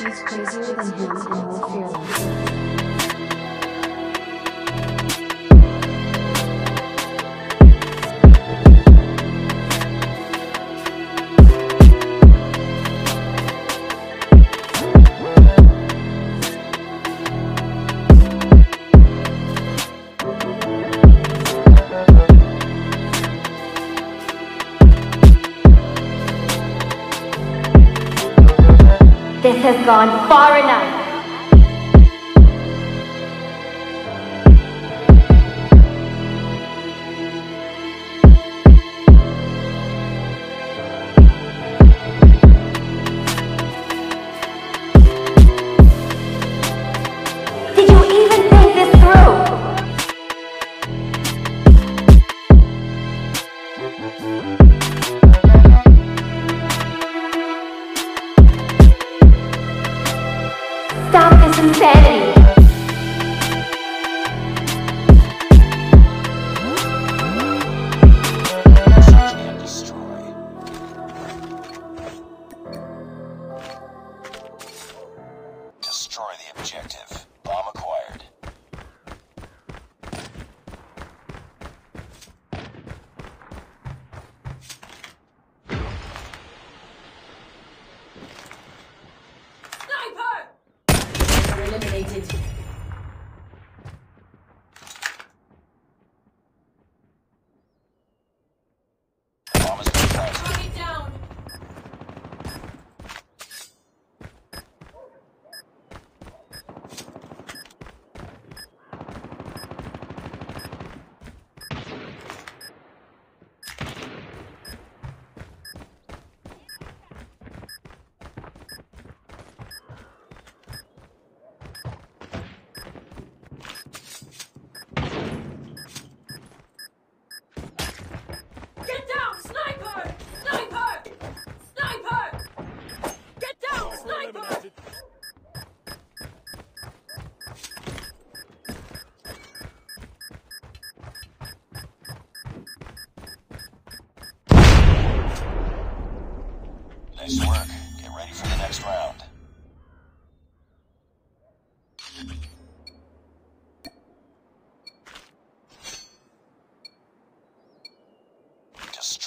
She's crazier than him and more fearless. This has gone far enough. Insanity!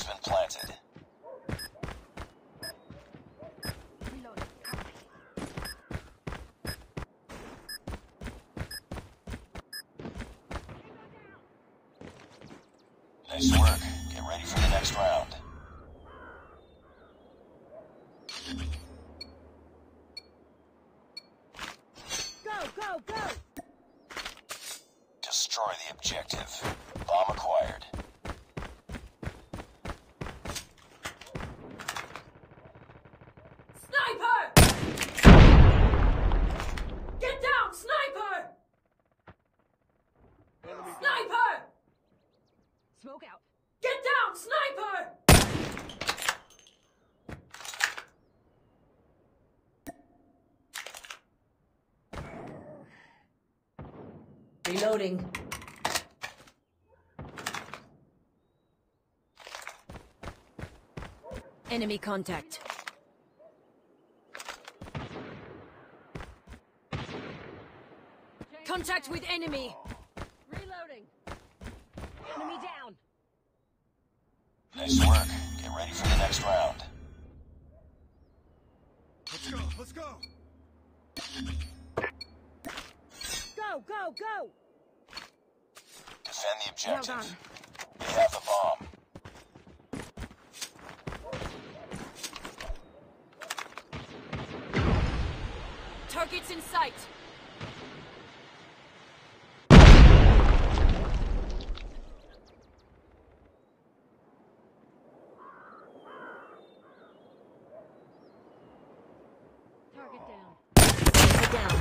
Bomb has been planted. Nice work. Get ready for the next round. Go, go, go! Destroy the objective. Bomb acquired. Sniper! Get down, sniper! Sniper! Smoke out. Get down, sniper! Reloading. Enemy contact. Contact with enemy. Reloading. Enemy down. Nice work. go! Defend the objective. Well we have the bomb. Targets in sight. Target down. Target down.